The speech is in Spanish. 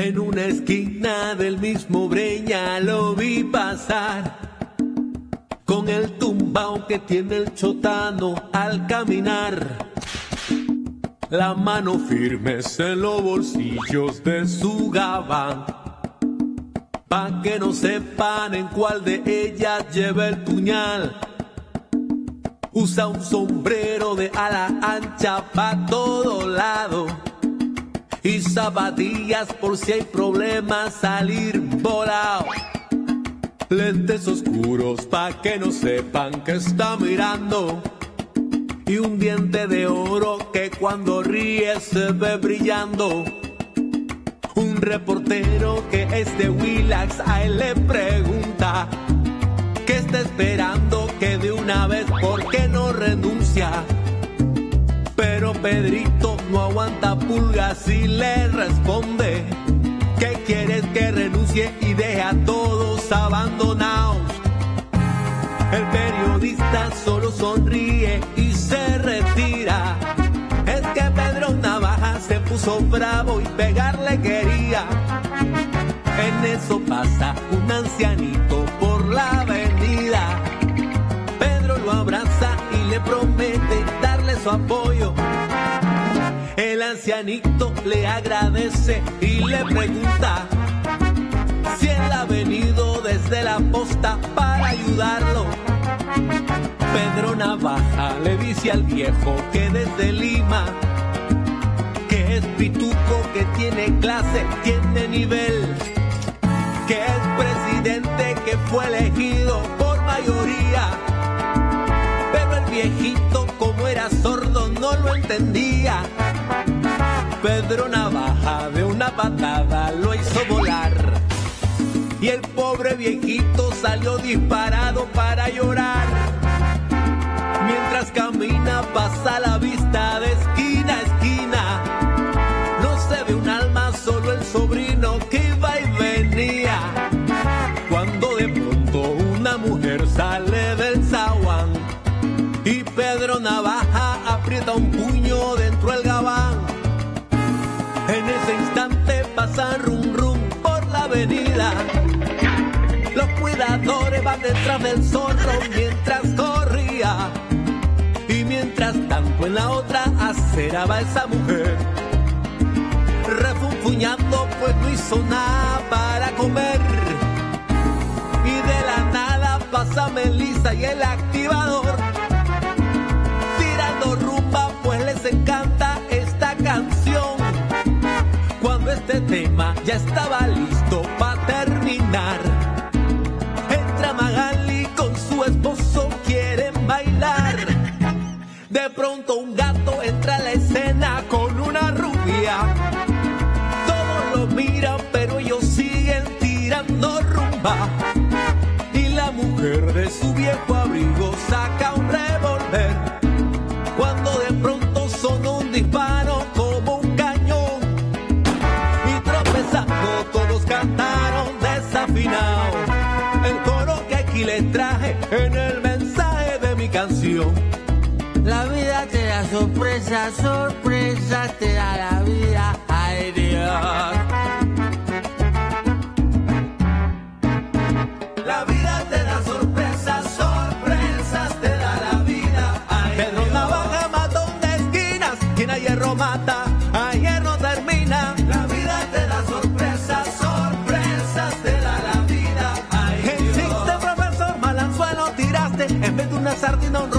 En una esquina del mismo Breña lo vi pasar. Con el tumbao que tiene el chotano al caminar. La mano firme en los bolsillos de su gabán. Pa' que no sepan en cuál de ellas lleva el puñal. Usa un sombrero de ala ancha pa' todo lado. Y zapatillas por si hay problemas salir volado. Lentes oscuros pa' que no sepan que está mirando. Y un diente de oro que cuando ríe se ve brillando. Un reportero que es de Willax a él le pregunta ¿Qué está esperando que de una vez por qué no renuncia? Pedrito no aguanta pulgas y le responde que quieres que renuncie y deje a todos abandonados. El periodista solo sonríe y se retira. Es que Pedro Navaja se puso bravo y pegarle quería. En eso pasa un ancianito por la avenida. Pedro lo abraza y le promete darle su apoyo. Ancianito le agradece y le pregunta si él ha venido desde la posta para ayudarlo. Pedro Navaja le dice al viejo que desde Lima, que es pituco, que tiene clase, tiene nivel, que es presidente que fue elegido por mayoría. Pero el viejito, como era sordo, no lo entendía. Pedro Navaja de una patada lo hizo volar. Y el pobre viejito salió disparado para llorar. Mientras camina pasa la vista de esquina a esquina. No se ve un alma, solo el sobrino que iba y venía. Cuando de pronto una mujer sale del zaguán. Y Pedro Navaja aprieta un puño detrás del zorro mientras corría. Y mientras tanto en la otra acera va esa mujer. Refunfuñando pues no hizo nada para comer. De pronto un gato entra a la escena con una rubia. Todos lo miran, pero ellos siguen tirando rumba. Y la mujer de su viejo abrigo saca un revólver. Cuando de pronto sonó un disparo como un cañón y tropezando todos cantaron desafinado el coro que aquí les traje en el mensaje de mi canción. Muchas sorpresas, sorpresas te da la vida, ay Dios. La vida te da sorpresas, sorpresas te da la vida, ay Pedro Navaja mata una esquina, quien a hierro mata, a hierro termina. La vida te da sorpresas, sorpresas te da la vida, ay Dios. Existe profesor, malanzuelo tiraste, en vez de una sardina un